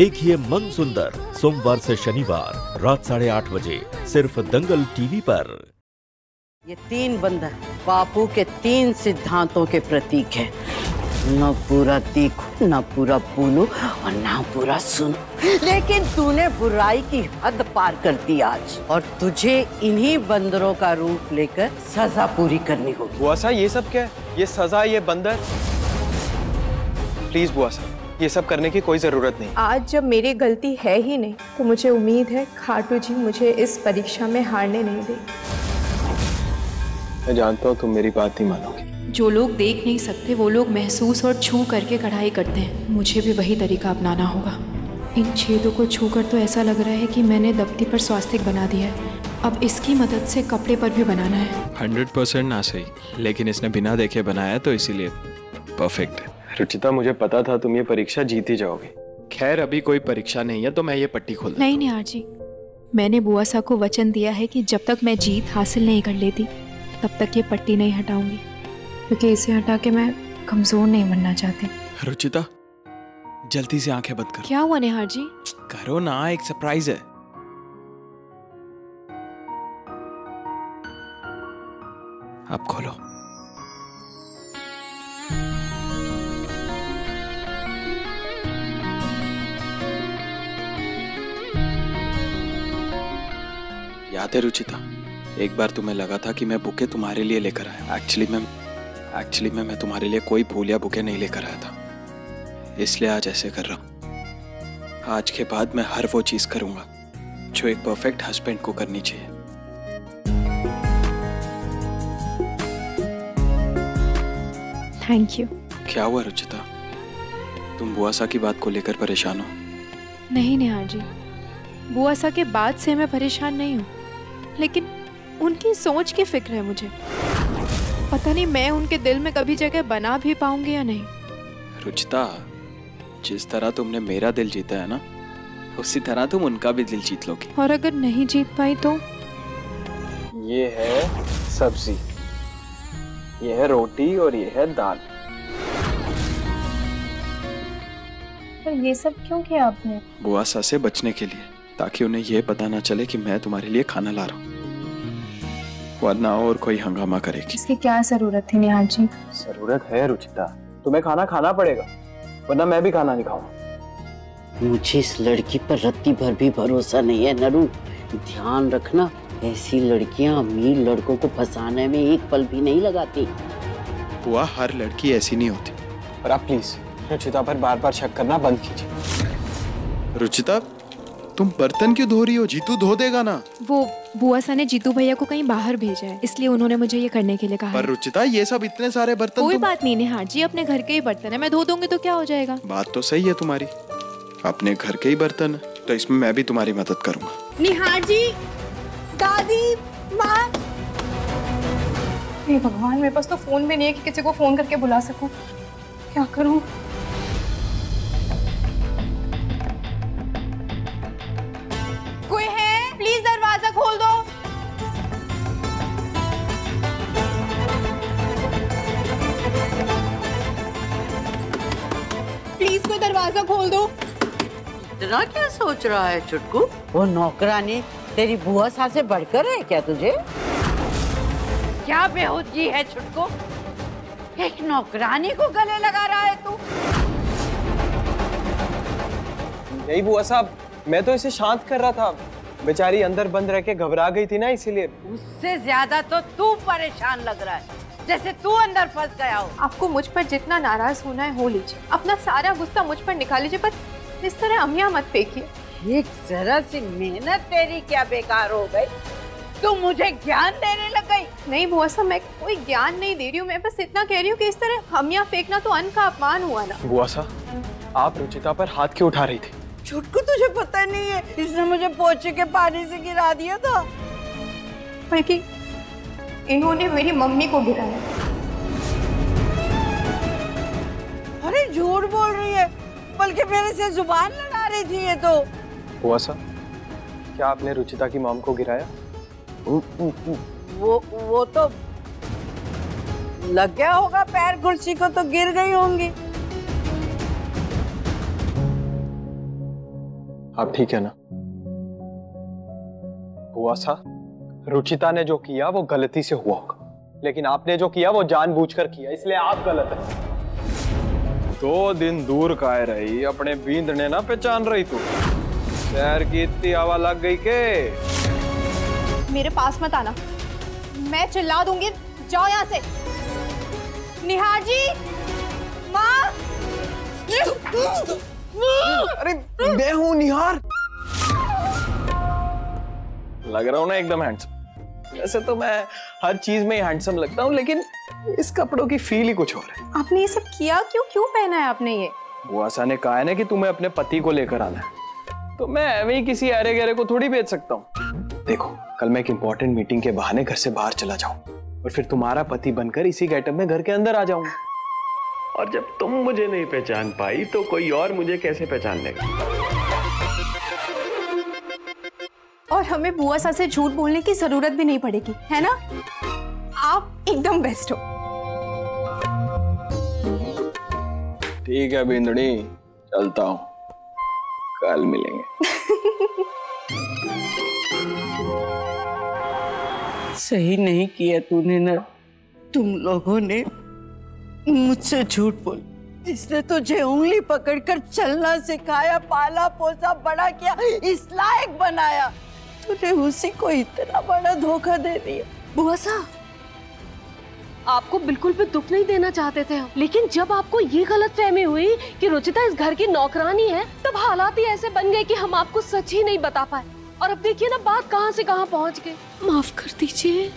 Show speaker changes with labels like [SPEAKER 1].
[SPEAKER 1] देखिए मन सुंदर सोमवार से शनिवार रात साढ़े आठ बजे सिर्फ़ दंगल टीवी पर।
[SPEAKER 2] ये तीन बंधन बापू के तीन सिद्धांतों के प्रतीक है। न पूरा देखो न पूरा बोलो और न पूरा सुनो। लेकिन तूने बुराई की हद पार कर दी आज। और तुझे इन्हीं बंदरों का रूप लेकर सजा पूरी करनी होगी।
[SPEAKER 3] बुआ साहब ये सब क्या है? ये सजा ये बंदर? प्लीज़ बुआ साहब। ये सब करने की कोई ज़रूरत नहीं।
[SPEAKER 4] आज जब मेरी गलती है ही नहीं तो मुझे उम्मीद है खाटू जी मुझे इस परीक्षा में हारने नहीं देगी।
[SPEAKER 3] मैं जानता हूँ तुम मेरी बात नहीं मानोगी।
[SPEAKER 5] जो लोग देख नहीं सकते वो लोग महसूस और छू करके कढ़ाई करते हैं। मुझे भी वही तरीका अपनाना होगा। इन छेदों को छू कर तो ऐसा लग रहा है कि मैंने दफ्ती पर स्वास्तिक बना दिया है। अब इसकी मदद से कपड़े पर भी बनाना है।
[SPEAKER 6] हंड्रेड परसेंट ना सही लेकिन इसने बिना देखे बनाया तो इसीलिए परफेक्ट है।
[SPEAKER 3] रुचिता मुझे पता था तुम ये परीक्षा जीत ही जाओगे।
[SPEAKER 6] खैर अभी कोई परीक्षा नहीं है तो मैं ये पट्टी खोल
[SPEAKER 5] नहीं निहार जी। मैंने बुआ सा को वचन दिया है कि जब तक मैं जीत हासिल नहीं कर लेती तब तक ये पट्टी नहीं हटाऊँगी। क्योंकि इसे हटा के मैं कमज़ोर नहीं बनना चाहती।
[SPEAKER 6] रुचिता जल्दी से आँखें बंद करो।
[SPEAKER 5] क्या हुआ निहार जी?
[SPEAKER 6] करो ना एक सरप्राइज़ है। अब खोलो। याद है रुचिता? एक बार तुम्हें लगा था कि मैं बुके तुम्हारे लिए लेकर आया। एक्चुअली मैं एक्चुअली मैं मैं तुम्हारे लिए कोई फूल या बुके नहीं लेकर आया था। इसलिए आज ऐसे कर रहा हूँ। आज के बाद मैं हर वो चीज़ करूँगा जो एक परफेक्ट हस्बैंड को करनी चाहिए।
[SPEAKER 5] थैंक यू
[SPEAKER 6] क्या हुआ रुचिता? तुम बुआसा की बात को लेकर परेशान हो?
[SPEAKER 5] नहीं निहार जी। बुआ सा के बाद से मैं परेशान नहीं हूँ। लेकिन उनकी सोच की फ़िक्र है मुझे। पता नहीं मैं उनके दिल में कभी जगह बना भी पाऊँगी या नहीं।
[SPEAKER 6] रुचिता जिस तरह तुमने मेरा दिल जीता है ना उसी तरह तुम उनका भी दिल जीत लोगी।
[SPEAKER 5] और अगर नहीं जीत पाई तो?
[SPEAKER 3] ये है सब्ज़ी ये है रोटी और ये है दाल।
[SPEAKER 4] पर ये सब क्यों किया आपने?
[SPEAKER 6] बुआसा से बचने के लिए। ताकि उन्हें यह पता ना चले कि मैं तुम्हारे लिए खाना ला रहा हूँ। वरना और कोई हंगामा करेगी।
[SPEAKER 4] इसकी क्या ज़रूरत थी निहार जी?
[SPEAKER 3] ज़रूरत है रुचिता। तुम्हें खाना खाना पड़ेगा वरना मैं भी खाना नहीं खाऊँगा।
[SPEAKER 2] मुझे इस लड़की पर रत्ती भर भी भरोसा नहीं है नरू ध्यान रखना ऐसी लड़कियाँ अमीर लड़कों को फंसाने में एक पल भी नहीं लगाती।
[SPEAKER 6] बुआ हर लड़की ऐसी नहीं होती।
[SPEAKER 3] और आप प्लीज़ रुचिता पर बार बार शक करना बंद कीजिए।
[SPEAKER 6] रुचिता तुम बर्तन क्यों धो रही हो? जीतू धो देगा ना।
[SPEAKER 5] वो बुआ सा ने जीतू भैया को कहीं बाहर भेजा है इसलिए उन्होंने मुझे ये करने के लिए कहा
[SPEAKER 6] पर रुचिता ये सब इतने सारे बर्तन
[SPEAKER 5] कोई
[SPEAKER 6] तुम...
[SPEAKER 5] बात नहीं निहार जी अपने घर के ही बर्तन है। मैं धो दूँगी तो क्या हो जाएगा?
[SPEAKER 6] बात तो सही है तुम्हारी। अपने घर के ही बर्तन है तो इसमें मैं भी तुम्हारी मदद करूँगा।
[SPEAKER 4] निहार जी दादी माँ। भगवान मेरे पास तो फ़ोन भी नहीं है कि किसी को फ़ोन करके बुला सकूँ। क्या करूँ? खोल दो।
[SPEAKER 2] इतना क्या सोच रहा है चुटकू? वो नौकरानी तेरी बुआ सा से बढ़कर है क्या तुझे? क्या बेहूदगी है छुटकू एक नौकरानी को गले लगा रहा है तू।
[SPEAKER 3] यही बुआ साहब मैं तो इसे शांत कर रहा था। बेचारी अंदर बंद रह के घबरा गई थी ना इसीलिए।
[SPEAKER 2] उससे ज़्यादा तो तू परेशान लग रहा है। जैसे तू अंदर फंस गया हो।
[SPEAKER 4] आपको मुझ पर जितना नाराज़ होना है हो लीजिए। अपना सारा गुस्सा मुझ पर निकाल लीजिए पर इस तरह अमिया मत फेंकिए।
[SPEAKER 2] एक जरा सी मेहनत तेरी क्या बेकार हो गई? तू मुझे ज्ञान देने लग गई।
[SPEAKER 4] नहीं बुआ साहब मैं कोई ज्ञान नहीं दे रही हूँ मैं बस इतना कह रही हूँ कि इस तरह हमिया फेंकना तो अन्न का अपमान हुआ ना।
[SPEAKER 3] बुआ साहब आप रुचिता पर हाथ क्यों उठा रही थी?
[SPEAKER 2] छुटकू तुझे पता नहीं है इसने मुझे पोछे के पानी से गिरा दिया था।
[SPEAKER 4] बल्कि इन्होंने मेरी मम्मी को गिराया
[SPEAKER 2] अरे झूठ बोल रही है। बल्कि मेरे से ज़ुबान लड़ा रही थी ये तो।
[SPEAKER 3] बुआ साहब क्या आपने रुचिता की मॉम को गिराया?
[SPEAKER 2] वो वो तो लग गया होगा पैर कुर्सी को तो गिर गई होंगी।
[SPEAKER 3] आप ठीक है ना? हुआ सा रुचिता ने जो किया वो गलती से हुआ होगा। लेकिन आपने जो किया वो जानबूझकर किया इसलिए आप गलत हैं। दो दिन दूर काहे रही अपने बींदने ना पहचान रही तू। शहर की इतनी हवा लग गई के?
[SPEAKER 4] मेरे पास मत आना। मैं चिल्ला दूँगी जाओ यहाँ से। निहार जी! माँ!
[SPEAKER 3] अरे मैं हूँ निहार। लग रहा हूँ ना एकदम हैंडसम वैसे तो मैं हर चीज़ में हैंडसम लगता हूँ लेकिन इस कपड़ों की फील ही कुछ और है।
[SPEAKER 4] आपने ये सब किया? क्यों क्यों पहना है आपने ये?
[SPEAKER 3] बुआसा ने कहा है ना कि तुम्हें अपने पति को लेकर आना है। तो मैं एवं ही किसी अरे गहरे को थोड़ी बेच सकता हूँ। देखो कल मैं एक इंपॉर्टेंट मीटिंग के बहाने घर से बाहर चला जाऊँ और फिर तुम्हारा पति बनकर इसी गेटअप में घर के अंदर आ जाऊँगा
[SPEAKER 7] और जब तुम मुझे नहीं पहचान पाई तो कोई और मुझे कैसे पहचान लेगा?
[SPEAKER 4] और हमें बुआ सा से झूठ बोलने की ज़रूरत भी नहीं पड़ेगी है ना? आप एकदम बेस्ट हो।
[SPEAKER 3] ठीक है बिंदड़ी चलता हूँ। कल मिलेंगे।
[SPEAKER 2] सही नहीं किया तूने ना। तुम लोगों ने मुझसे झूठ बोल। जिसने तुझे उंगली पकड़कर चलना सिखाया पाला पोसा बड़ा किया इस लायक बनाया। तूने उसी को इतना बड़ा धोखा दे दिया।
[SPEAKER 8] बुआ सा आपको बिल्कुल भी दुख नहीं देना चाहते थे हम। लेकिन जब आपको ये गलत फहमी हुई कि रुचिता इस घर की नौकरानी है तब हालात ही ऐसे बन गए कि हम आपको सच ही नहीं बता पाए। और अब देखिए ना बात कहाँ से कहाँ पहुँच गए
[SPEAKER 5] माफ़ कर दीजिए।